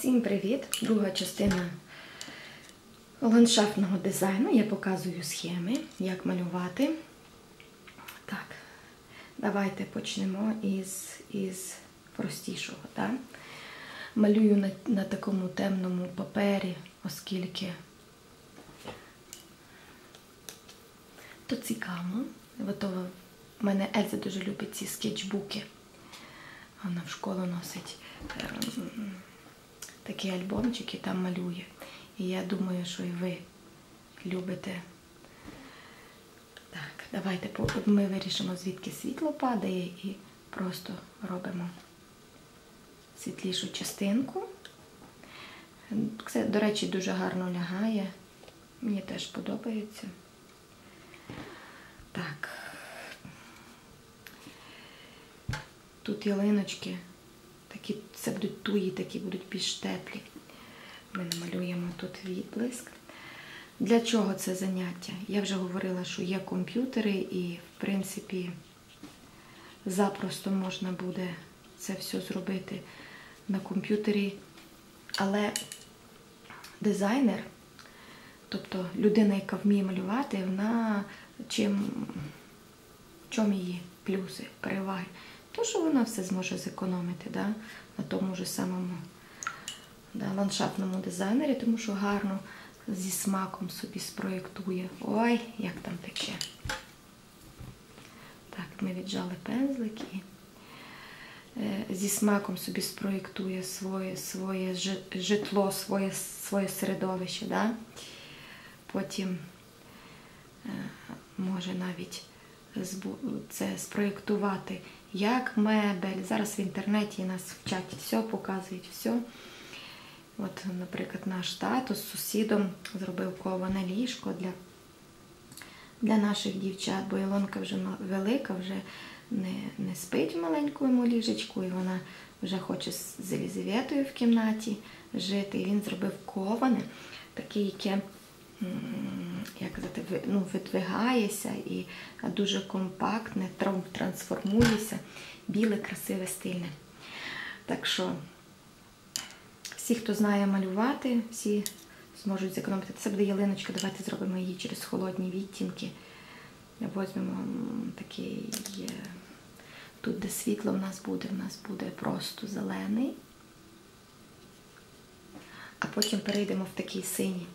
Всім привіт! Друга частина ландшафтного дизайну. Я показую схеми, як малювати. Так, давайте почнемо із, із простішого. Так? Малюю на, на такому темному папері, оскільки то цікаво. Ото в мене Ельза дуже любить ці скетчбуки. Вона в школу носить альбомчик і там малює. І я думаю, що і ви любите. Так, давайте ми вирішимо, звідки світло падає, і просто робимо світлішу частинку. Це, до речі, дуже гарно лягає. Мені теж подобається. Так. Тут ялиночки, такі, це будуть туї, такі будуть більш теплі. Ми намалюємо тут відблиск. Для чого це заняття? Я вже говорила, що є комп'ютери і, в принципі, запросто можна буде це все зробити на комп'ютері. Але дизайнер, тобто людина, яка вміє малювати, вона чим, чому її плюси, переваги? То, що вона все зможе зекономити да? на тому ж самому да, ландшафтному дизайнері, тому що гарно зі смаком собі спроєктує. Ой, як там тече. Так, ми віджали пензлик і е, зі смаком собі спроєктує своє своє житло, своє своє середовище. Да? Потім е, може навіть це спроєктувати як мебель. Зараз в інтернеті нас вчать все, показують все. От, наприклад, наш тато з сусідом зробив коване ліжко для для наших дівчат, бо Ілонка вже велика, вже не не спить в маленькому ліжечку, і вона вже хоче з Елізаветою в кімнаті жити. І він зробив коване, таке, яке як казати, ну, видвигається і дуже компактне, трансформується, біле, красиве, стильне. Так що всі, хто знає малювати, всі зможуть зекономити. Це буде ялиночка, давайте зробимо її через холодні відтінки. Возьмемо такий, тут, де світло в нас буде, в нас буде просто зелений, а потім перейдемо в такий синій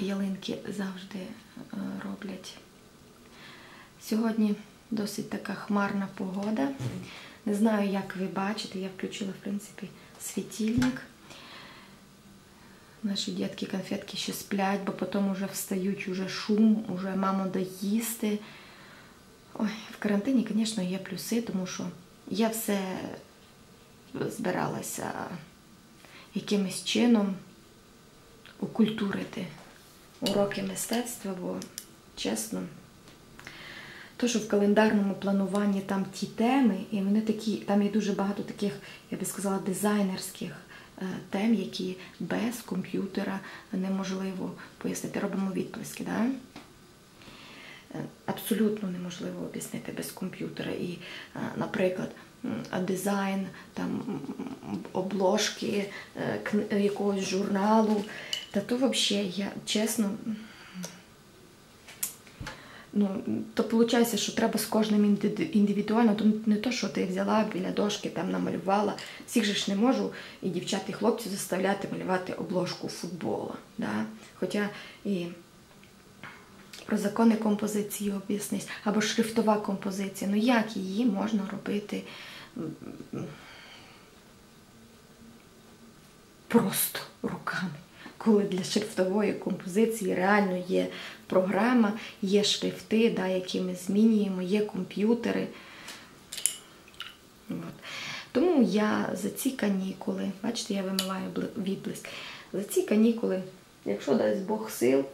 ялинки завжди е, роблять. Сьогодні досить така хмарна погода. Не знаю, як ви бачите, я включила, в принципі, світильник. Наші дітки конфетки ще сплять, бо потім вже встають, уже шум, вже мама доїсти. Ой, в карантині, звісно, є плюси, тому що я все збиралася якимось чином окультурити уроки мистецтва, бо чесно, то, що в календарному плануванні там ті теми, і вони такі, там є дуже багато таких, я би сказала, дизайнерських е, тем, які без комп'ютера неможливо пояснити. Робимо відплески. Да? Е, абсолютно неможливо об'яснити без комп'ютера. І, е, наприклад, дизайн там, обложки якогось журналу. Та то взагалі, я чесно, ну, то виходить, що треба з кожним індивідуально, то не то, що ти взяла біля дошки, там намалювала. Всіх же ж не можу і дівчат, і хлопців заставляти малювати обложку футбола. Да? Хоча і про закони композиції об'яснись, або шрифтова композиція. Ну як її можна робити просто руками? Коли для шрифтової композиції реально є програма, є шрифти, да, які ми змінюємо, є комп'ютери. От. Тому я за ці канікули, бачите, я вимиваю відблиск, за ці канікули, якщо дасть Бог сил,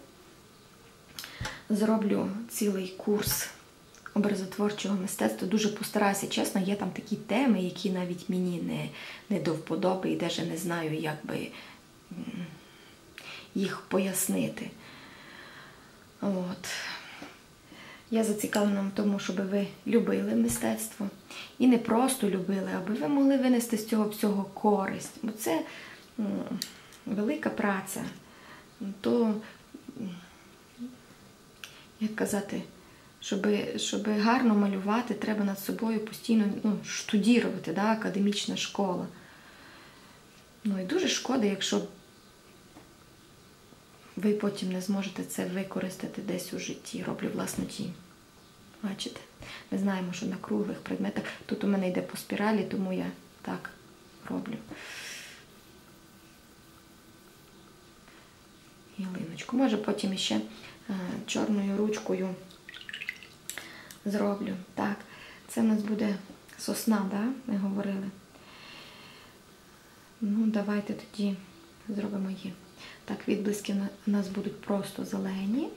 зроблю цілий курс образотворчого мистецтва. Дуже постараюся, чесно, є там такі теми, які навіть мені не не до вподоби і навіть не знаю, як би їх пояснити. От. Я зацікавлена в тому, щоб ви любили мистецтво. І не просто любили, аби ви могли винести з цього всього користь. Бо це велика праця, то, як казати, щоб, щоб гарно малювати, треба над собою постійно ну, штудірувати, да, академічна школа. Ну і дуже шкода, якщо ви потім не зможете це використати десь у житті. Роблю власну тінь. Бачите? Ми знаємо, що на круглих предметах тут у мене йде по спіралі, тому я так роблю. Ялиночку. Може потім іще е, чорною ручкою зроблю. Так, це в нас буде сосна, да? ми говорили. Ну, давайте тоді зробимо її. Так, відблиски у нас будуть просто зелені.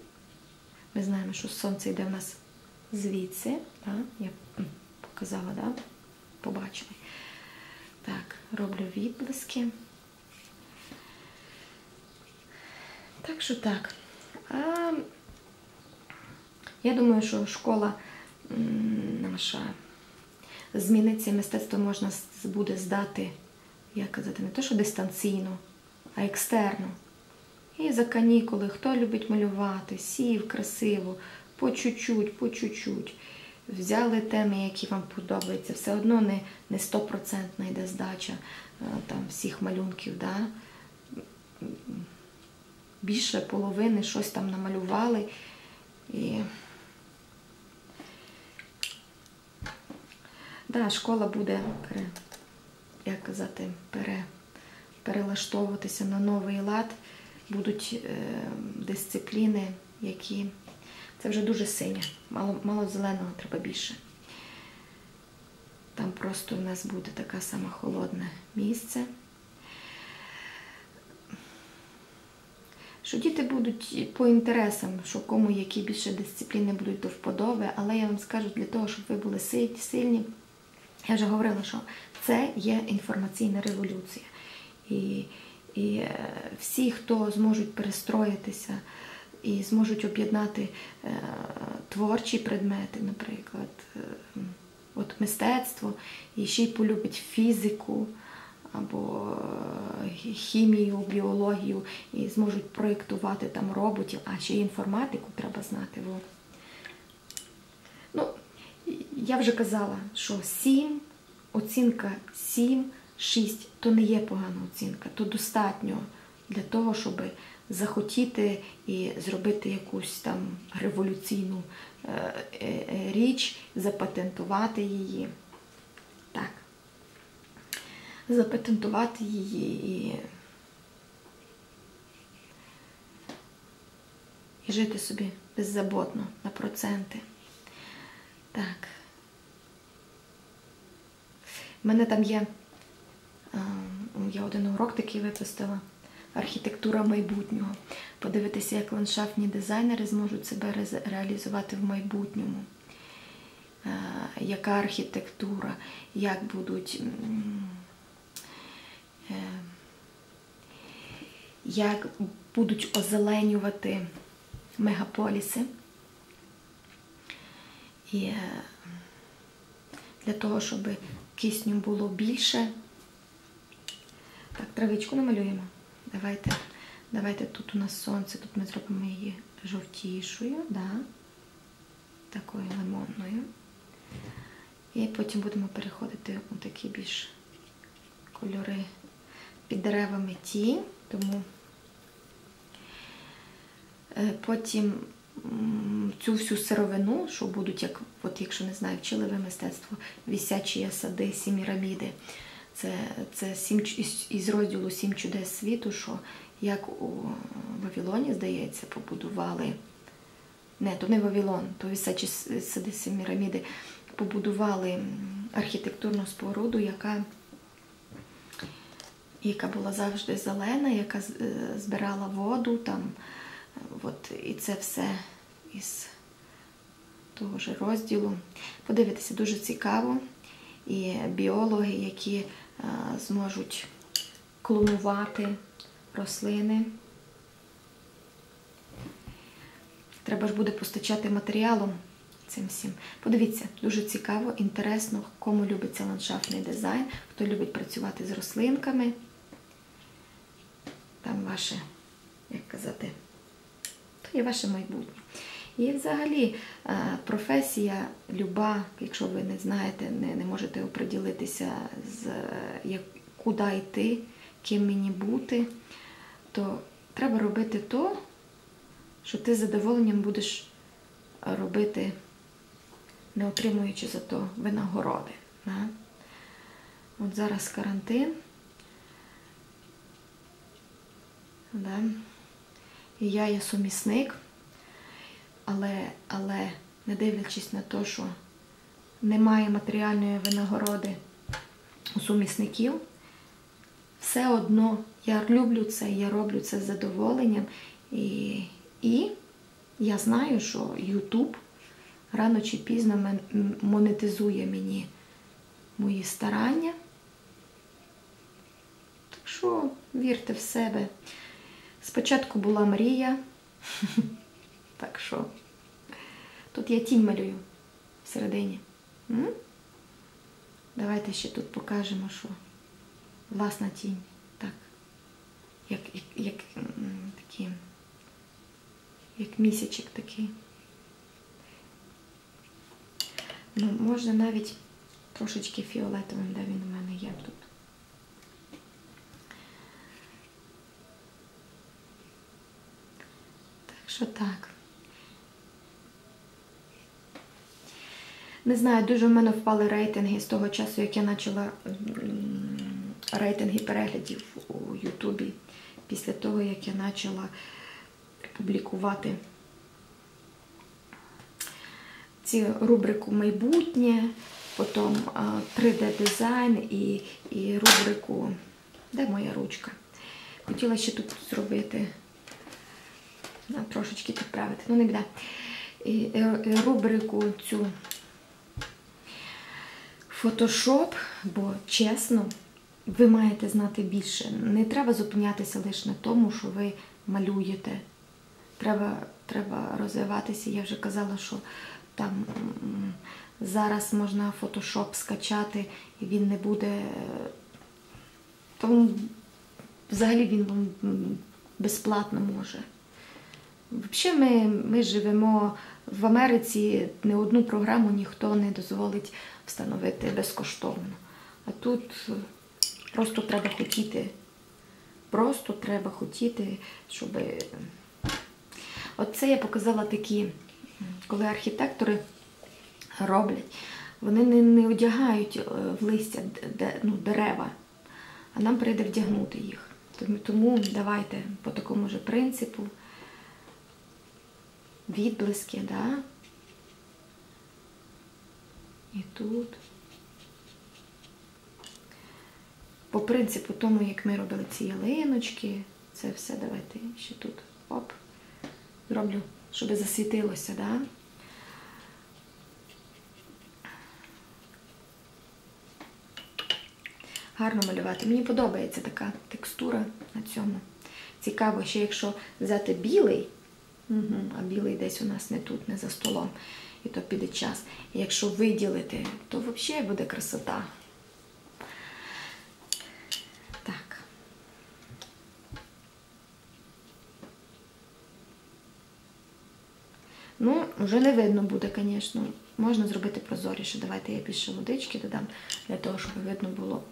Ми знаємо, що сонце йде в нас звідси. Да? Я показала, да? побачили. Так, роблю відблиски. Так що так. А, я думаю, що школа наша зміниться мистецтво можна буде здати, як казати, не то, що дистанційно, а екстерно. І за канікули, хто любить малювати, сів красиво, по чуть-чуть, по чуть-чуть. Взяли теми, які вам подобаються. Все одно не не 100% йде здача там, всіх малюнків. Да? Більше половини щось там намалювали. І да, школа буде як казати, пере, перелаштовуватися на новий лад. Будуть е, дисципліни, які це вже дуже синя, мало, мало зеленого треба більше. Там просто в нас буде таке саме холодне місце. Що діти будуть по інтересам, що кому які більше дисципліни будуть до вподоби, але я вам скажу для того, щоб ви були сильні. Я вже говорила, що це є інформаційна революція. І і всі, хто зможуть перестроїтися і зможуть об'єднати е, творчі предмети, наприклад, е, от мистецтво, і ще й полюбить фізику або е, хімію, біологію, і зможуть проєктувати там роботів, а ще й інформатику треба знати. От. Ну, я вже казала, що 7, оцінка 7. 6 то не є погана оцінка, то достатньо для того, щоб захотіти і зробити якусь там революційну е, е, річ, запатентувати її. Так. Запатентувати її і, і жити собі беззаботно на проценти. Так. У мене там є. Я один урок такий випустила. Архітектура майбутнього. Подивитися, як ландшафтні дизайнери зможуть себе реалізувати в майбутньому. Яка архітектура, як будуть, е, як будуть озеленювати мегаполіси. І е, для того, щоб кисню було більше. Так, травичку намалюємо. Давайте давайте тут у нас сонце, тут ми зробимо її жовтішою, да? такою лимонною. І потім будемо переходити у такі більш кольори під деревами ті, тому е, потім цю всю сировину, що будуть, як, от якщо не знаю, вчили ви мистецтво, вісячі сади, сіміраміди. Це це сім, із розділу Сім чудес світу, що як у Вавилоні, здається, побудували. Не, то не Вавилон, то висячі сади Семіраміди побудували архітектурну споруду, яка яка була завжди зелена, яка е, збирала воду там. От, І це все із того ж розділу. Подивитися, дуже цікаво. І біологи, які зможуть клонувати рослини. Треба ж буде постачати матеріалом цим всім. Подивіться, дуже цікаво, інтересно, кому любиться ландшафтний дизайн, хто любить працювати з рослинками. там ваше, як казати, то є ваше майбутнє. І взагалі е, професія люба, якщо ви не знаєте, не, не можете оприділитися, з, е, як, куди йти, ким мені бути, то треба робити то, що ти з задоволенням будеш робити, не отримуючи за то винагороди. Да? От зараз карантин. Да? І я є сумісник, але, але не дивлячись на те, що немає матеріальної винагороди у сумісників, все одно я люблю це, я роблю це з задоволенням. І, і я знаю, що YouTube рано чи пізно монетизує мені мої старання. Так що вірте в себе. Спочатку була мрія. Так що тут я тінь малюю всередині. М? Давайте ще тут покажемо, що власна тінь. Так. Як, як, як такі, як місячик такий. Ну, можна навіть трошечки фіолетовим, де він у мене є тут. Так що так. Не знаю, дуже в мене впали рейтинги з того часу, як я почала рейтинги переглядів у Ютубі. Після того, як я почала публікувати ці рубрику майбутнє, потім 3D-дизайн і, і рубрику Де моя ручка? Хотіла ще тут зробити, трошечки підправити, ну не біда. І, е, е, рубрику цю Фотошоп, бо чесно, ви маєте знати більше. Не треба зупинятися лише на тому, що ви малюєте. Треба, треба розвиватися. Я вже казала, що там зараз можна фотошоп скачати, і він не буде. е, Тому взагалі він вам безплатно може. Взагалі ми, ми живемо в Америці, не одну програму ніхто не дозволить встановити безкоштовно. А тут е, просто треба хотіти. Просто треба хотіти, щоб. Оце я показала такі, коли архітектори роблять, вони не, не одягають е, в листя д- д- ну, дерева, а нам прийде вдягнути їх. Тому, давайте по такому ж принципу відблиски, да? І тут. По принципу тому, як ми робили ці ялиночки, це все давайте ще тут оп, зроблю, щоб засвітилося, да? Гарно малювати. Мені подобається така текстура на цьому. Цікаво, ще якщо взяти білий, угу, а білий десь у нас не тут, не за столом, і то піде час. І якщо виділити, то взагалі буде красота. Так. Ну, вже не видно буде, звісно. Можна зробити прозоріше. Давайте я більше водички додам, для того, щоб видно було,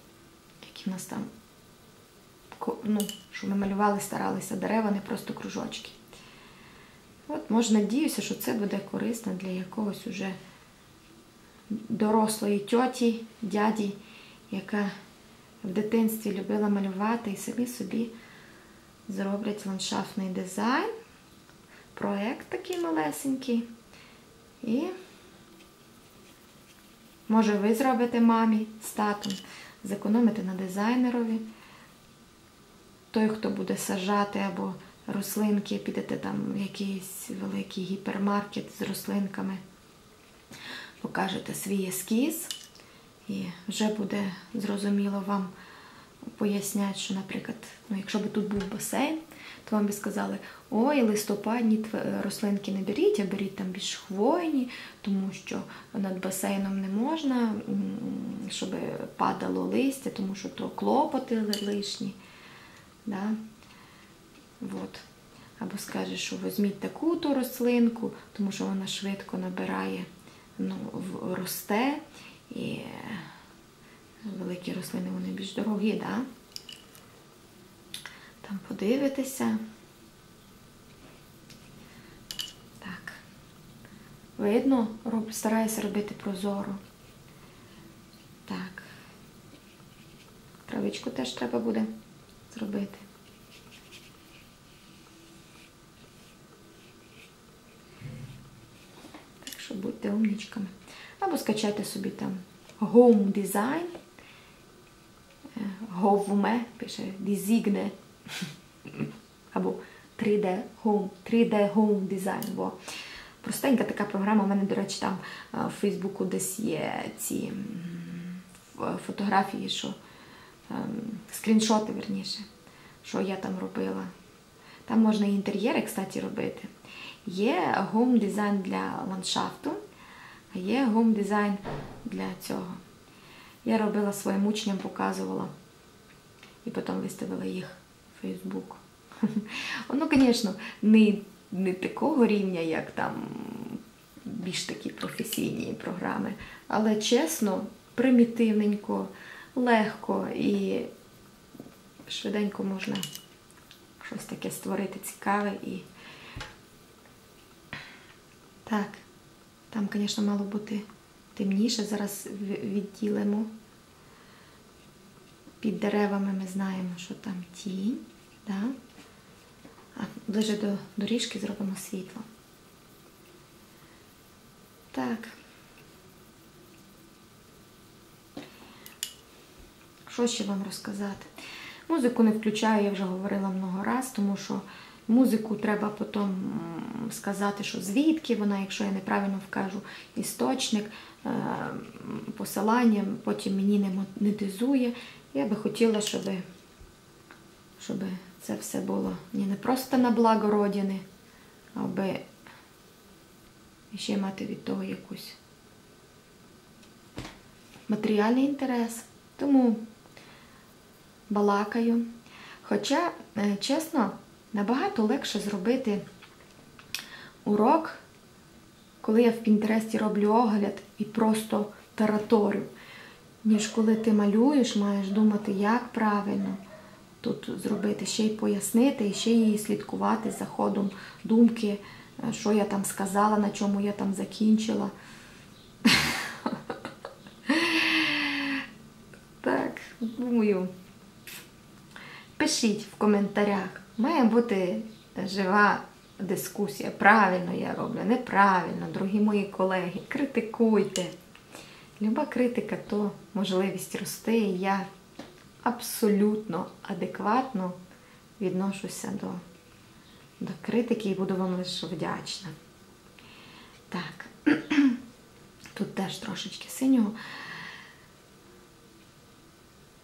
які в нас там, ну, що ми малювали, старалися дерева, не просто кружочки. От, може, надіюся, що це буде корисно для якогось уже дорослої тьоті, дяді, яка в дитинстві любила малювати і самі собі зроблять ландшафтний дизайн, проект такий малесенький. І може ви зробите мамі з татом, зекономите на дизайнерові. Той, хто буде сажати або рослинки, підете там в якийсь великий гіпермаркет з рослинками, покажете свій ескіз, і вже буде зрозуміло вам пояснять, що, наприклад, ну, якщо б тут був басейн, то вам би сказали, ой, листопадні рослинки не беріть, а беріть там більш хвойні, тому що над басейном не можна, щоб падало листя, тому що то клопоти лишні. Да? От. Або скаже, що візьміть таку ту рослинку, тому що вона швидко набирає, ну, росте. І е, великі рослини вони більш дорогі, да? Там подивитися. Так. Видно, роб, стараюся робити прозоро. Так. Травичку теж треба буде зробити. Так що будьте умнічками. Або скачайте собі там Home Design. Е, Говме, пише Designe. Або 3D Home, 3D Home Design. Бо простенька така програма. У мене, до речі, там е, в Фейсбуку десь є ці фотографії, що ем, скріншоти, верніше, що я там робила. Там можна і інтер'єри, кстати, робити. Є гом дизайн для ландшафту, є гом дизайн для цього. Я робила своїм учням, показувала і потім виставила їх в Фейсбук. Воно, звісно, не, не такого рівня, як там більш такі професійні програми, але чесно, примітивненько, легко і швиденько можна щось таке створити цікаве і. Так, там, звісно, мало бути темніше. Зараз відділимо. Під деревами ми знаємо, що там тінь. Да? А ближе до доріжки зробимо світло. Так. Що ще вам розказати? Музику не включаю, я вже говорила много раз, тому що музику треба потім сказати, що звідки вона, якщо я неправильно вкажу істочник, е, посилання, потім мені не монетизує. Я би хотіла, щоб, щоб це все було не просто на благо Родини, аби ще мати від того якусь матеріальний інтерес. Тому балакаю. Хоча, е, чесно, набагато легше зробити урок, коли я в Пінтересті роблю огляд і просто тараторю, ніж коли ти малюєш, маєш думати, як правильно тут зробити, ще й пояснити, і ще й слідкувати за ходом думки, що я там сказала, на чому я там закінчила. Так, думаю. Пишіть в коментарях. Має бути жива дискусія. Правильно я роблю, неправильно, дорогі мої колеги. Критикуйте. Люба критика то можливість рости. І я абсолютно адекватно відношуся до, до критики і буду вам лише вдячна. Так, тут теж трошечки синього.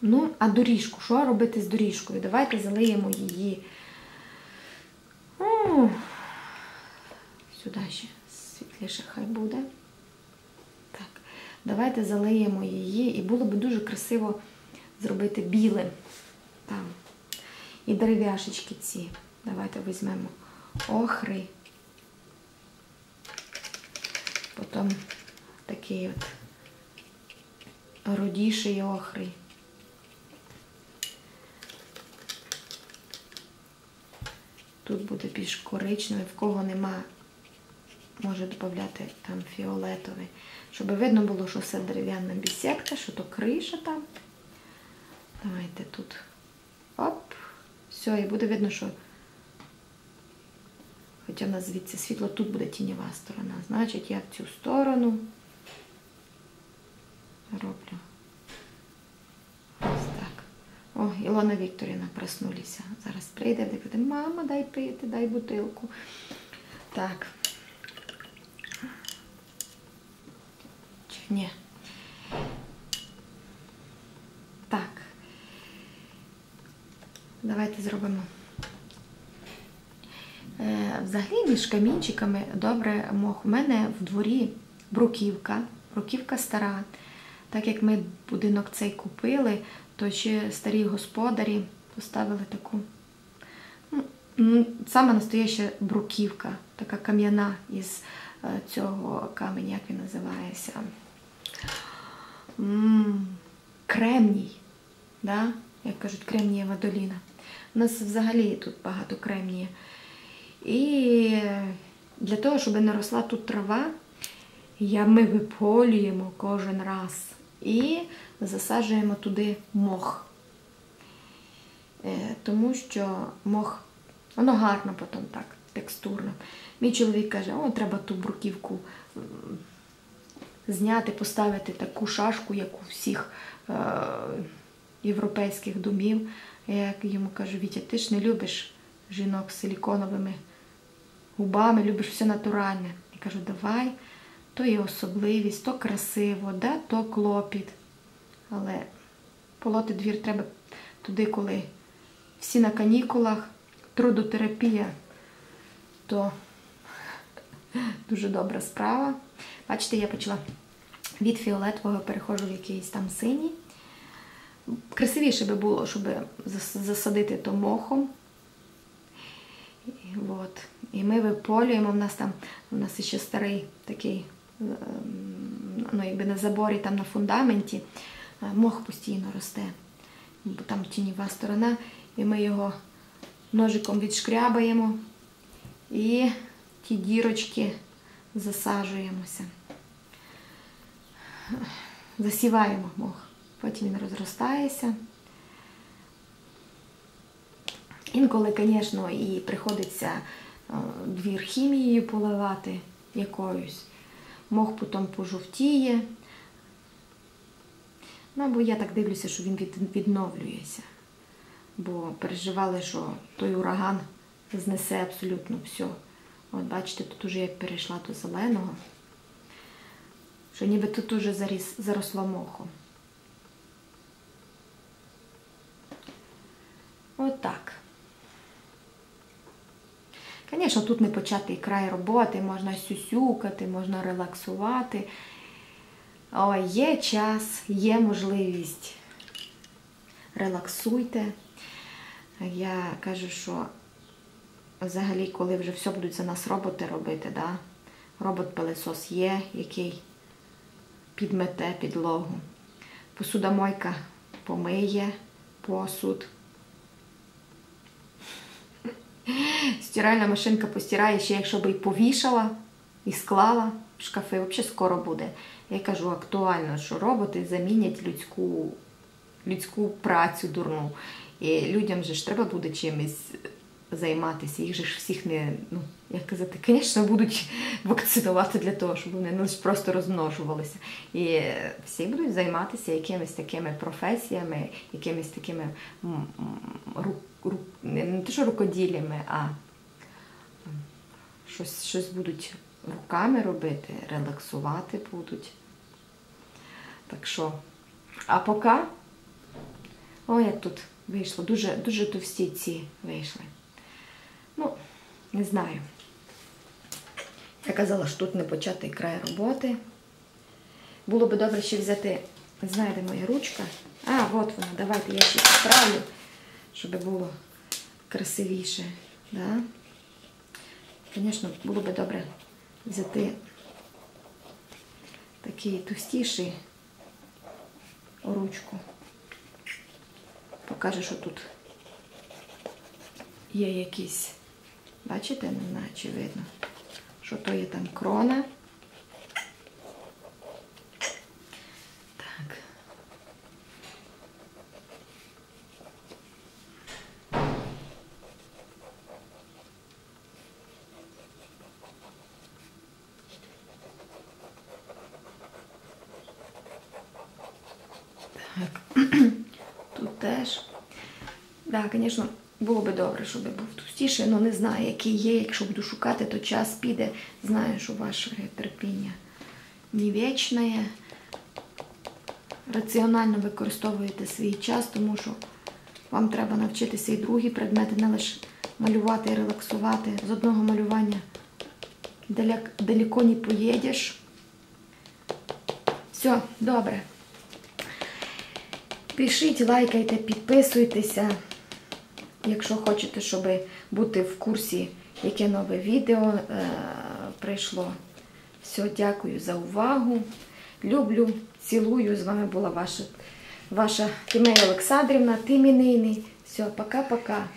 Ну, а доріжку, що робити з доріжкою? Давайте залиємо її. Сюди ще світліше хай буде. Так, давайте залиємо її, і було б дуже красиво зробити білим. Там. І дерев'яшечки ці. Давайте візьмемо охри. Потім такий от родіший охрий. Тут буде більш коричневий, в кого нема, може додати там фіолетовий. Щоб видно було, що все дерев'яна бісідка, що то криша там. Давайте тут. Оп. Все, і буде видно, що хоча в нас звідси світло, тут буде тіньова сторона. Значить, я в цю сторону роблю. О, Ілона Вікторівна проснулися. Зараз прийде і буде, мама, дай пити, дай бутилку. Так. Чи ні? Так. Давайте зробимо. Е, Взагалі між камінчиками добре мох. У мене в дворі бруківка, бруківка стара. Так як ми будинок цей купили, то ще старі господарі поставили таку ну, ну, саме настояща бруківка, така кам'яна із е, цього каменя, як він називається. М, Кремній. Да? Як кажуть, кремнієва доліна. У нас взагалі тут багато кремнія. І для того, щоб не росла тут трава, я, ми виполюємо кожен раз і засаджуємо туди мох. Е, Тому що мох, воно гарно потім так, текстурно. Мій чоловік каже, о, треба ту бруківку зняти, поставити таку шашку, як у всіх е, європейських домів. Я йому кажу, Вітя, ти ж не любиш жінок з силіконовими губами, любиш все натуральне. Я кажу, давай, то є особливість, то красиво, да, то клопіт. Але полоти двір треба туди, коли всі на канікулах, трудотерапія, то дуже добра справа. Бачите, я почала від фіолетового переходжу в якийсь там синій. Красивіше би було, щоб засадити то мохом. От. І ми виполюємо, в нас там, у нас ще старий такий, ем, ну, якби на заборі, там на фундаменті, мох постійно росте. Бо там тіньова сторона, і ми його ножиком відшкрябаємо і ті дірочки засаджуємося. Засіваємо мох. Потім він розростається. Інколи, звісно, і приходиться е, двір хімією поливати якоюсь. Мох потім пожовтіє. Ну, бо я так дивлюся, що він від, відновлюється. Бо переживали, що той ураган знесе абсолютно все. От бачите, тут уже я перейшла до зеленого, що ніби тут уже заріс, заросло мохом. Отак. Звісно, тут не початий край роботи, можна сюсюкати, можна релаксувати. О, є час, є можливість. Релаксуйте. Я кажу, що взагалі, коли вже все будуть за нас роботи робити, да? робот-пилесос є, який підмете підлогу. Посудомойка помиє посуд. Стиральна машинка постирає ще, якщо би і повішала, і склала в шкафи, взагалі скоро буде. Я кажу, актуально, що роботи замінять людську, людську працю дурну. І людям же ж треба буде чимось займатися. Їх же ж всіх не, ну, як казати, звісно, будуть вакцинувати для того, щоб вони лише просто розмножувалися. І всі будуть займатися якимись такими професіями, якимись такими ру, ру, не те, що рукоділлями, а щось, щось будуть руками робити, релаксувати будуть. Так що, а поки, о, як тут вийшло, дуже, дуже товсті ці вийшли. Ну, не знаю. Я казала, що тут не початий край роботи. Було би добре ще взяти, знаєте, моя ручка. А, от вона, давайте я ще поправлю, щоб було красивіше. Да? Звісно, було би добре взяти такий товстіший ручку. Покаже, що тут є якісь, бачите, не знаю, чи що то є там крона. Так. Так. Тут теж. Так, звісно, було би добре, щоб був товстіший, але не знаю, який є. Якщо буду шукати, то час піде. Знаю, що ваше терпіння не вічне. Раціонально використовуєте свій час, тому що вам треба навчитися і другі предмети, не лише малювати і релаксувати. З одного малювання далеко не поїдеш. Все, добре. Пишіть, лайкайте, підписуйтеся. Якщо хочете, щоб бути в курсі, яке нове відео е, прийшло. Все, дякую за увагу. Люблю, цілую. З вами була ваша, ваша Тимея Олександрівна, Тимінини. Все, пока-пока.